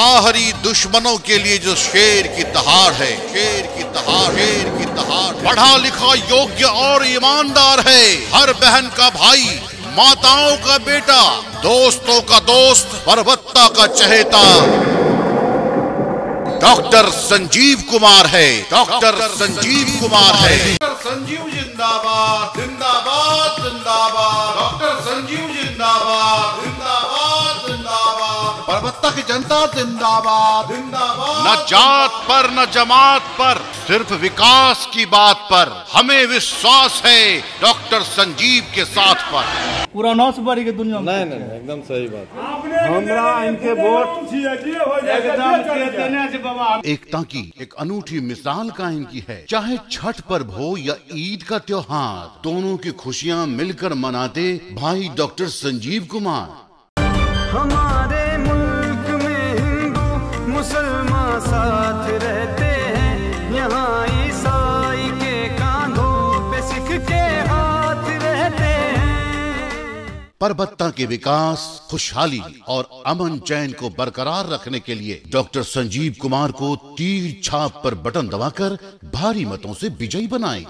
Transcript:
बाहरी दुश्मनों के लिए जो शेर की तहार है, शेर की तहार, शेर की तहार। पढ़ा लिखा योग्य और ईमानदार है। हर बहन का भाई, माताओं का बेटा, दोस्तों का दोस्त परबत्ता का चहेता। डॉक्टर संजीव कुमार है, डॉक्टर संजीव कुमार है। संजीव जिंदाबाद जिंदाबाद जिंदाबाद। डॉक्टर संजीव जिंदाबाद। जिंदाबाद की जनता जिंदाबाद। जिंदाबाद। न जात पर न जमात पर सिर्फ़ विकास की बात पर। हमें विश्वास है डॉक्टर संजीव के साथ पर। पूरा नौ से बढ़ी के दुनिया नहीं नहीं एकदम सही बात। हमरा इनके वोट एकता की एक अनूठी मिसाल कायम की है। चाहे छठ पर्व हो या ईद का त्योहार दोनों की खुशियाँ मिलकर मनाते भाई डॉक्टर संजीव कुमार। हमारे परबत्ता के विकास, खुशहाली और अमन चैन को बरकरार रखने के लिए डॉक्टर संजीव कुमार को तीर छाप पर बटन दबाकर भारी मतों से विजयी बनाएँ